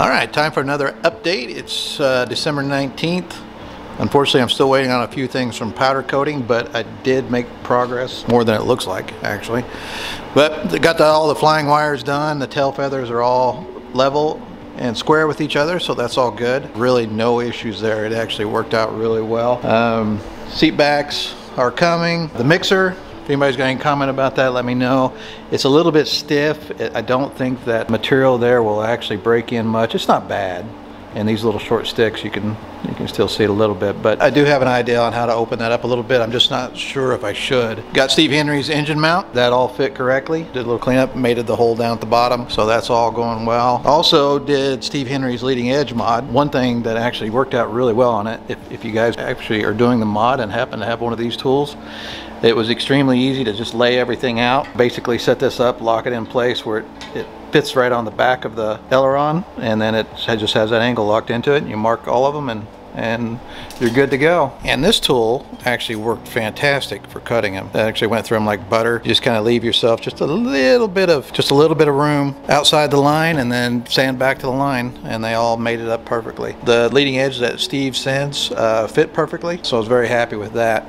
All right, time for another update. It's uh, December 19th. Unfortunately, I'm still waiting on a few things from powder coating, but I did make progress, more than it looks like, actually. But got the, all the flying wires done. The tail feathers are all level and square with each other, so that's all good. Really no issues there. It actually worked out really well. Um, seat backs are coming. The mixer, anybody's got any comment about that, let me know. It's a little bit stiff. I don't think that material there will actually break in much. It's not bad. And these little short sticks you can you can still see it a little bit. But I do have an idea on how to open that up a little bit. I'm just not sure if I should. Got Steve Henry's engine mount. That all fit correctly. Did a little cleanup mated the hole down at the bottom. So that's all going well. Also did Steve Henry's leading edge mod. One thing that actually worked out really well on it if, if you guys actually are doing the mod and happen to have one of these tools it was extremely easy to just lay everything out basically set this up lock it in place where it, it fits right on the back of the aileron and then it just has that angle locked into it. You mark all of them and and you're good to go. And this tool actually worked fantastic for cutting them. It actually went through them like butter. You just kind of leave yourself just a little bit of just a little bit of room outside the line and then sand back to the line and they all made it up perfectly. The leading edge that Steve sends uh, fit perfectly so I was very happy with that.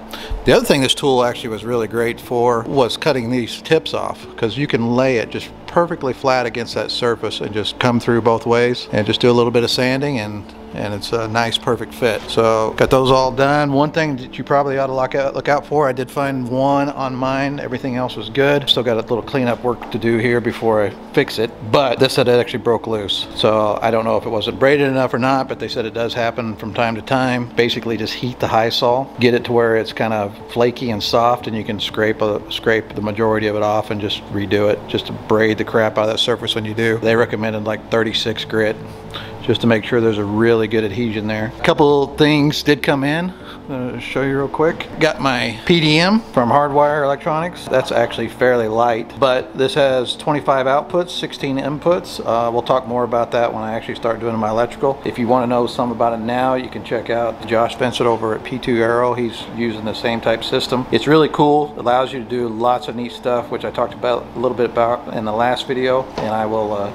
The other thing this tool actually was really great for was cutting these tips off because you can lay it just perfectly flat against that surface and just come through both ways and just do a little bit of sanding and and it's a nice perfect fit. So got those all done. One thing that you probably ought to look out look out for I did find one on mine. Everything else was good. Still got a little cleanup work to do here before I fix it but this said it actually broke loose. So I don't know if it wasn't braided enough or not but they said it does happen from time to time. Basically just heat the Hy-Sol get it to where it's kind of flaky and soft and you can scrape a, scrape the majority of it off and just redo it just to braid the crap out of that surface when you do. They recommended like 36 grit just to make sure there's a really good adhesion there. A couple things did come in. Uh, show you real quick. Got my PDM from Hardwire Electronics. That's actually fairly light, but this has 25 outputs, 16 inputs. Uh, we'll talk more about that when I actually start doing my electrical. If you want to know some about it now, you can check out Josh Vincent over at P2 Aero. He's using the same type system. It's really cool. It allows you to do lots of neat stuff, which I talked about a little bit about in the last video, and I will uh,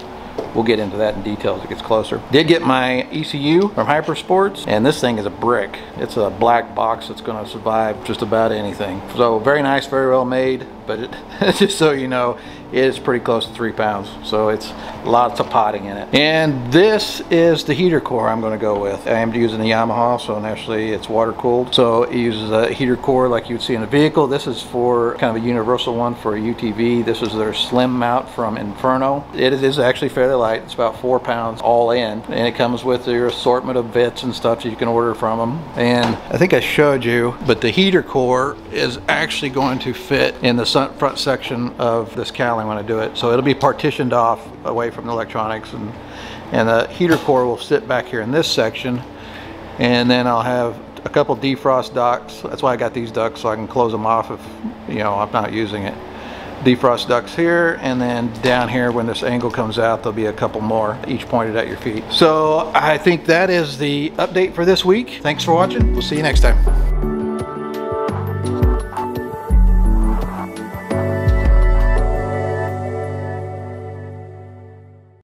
We'll get into that in detail as it gets closer. Did get my ECU from Hypersports, and this thing is a brick. It's a black box that's gonna survive just about anything. So very nice, very well made, but it, just so you know, it is pretty close to three pounds. So it's lots of potting in it. And this is the heater core I'm gonna go with. I am using the Yamaha, so naturally it's water cooled. So it uses a heater core like you would see in a vehicle. This is for kind of a universal one for a UTV. This is their slim mount from Inferno. It is actually fairly light. It's about four pounds all in. And it comes with your assortment of bits and stuff that you can order from them. And I think I showed you, but the heater core is actually going to fit in the front section of this cowling when I do it. So it'll be partitioned off away from the electronics and, and the heater core will sit back here in this section. And then I'll have a couple defrost ducts. That's why I got these ducts so I can close them off if, you know, I'm not using it defrost ducts here and then down here when this angle comes out there'll be a couple more each pointed at your feet. So I think that is the update for this week. Thanks for watching. We'll see you next time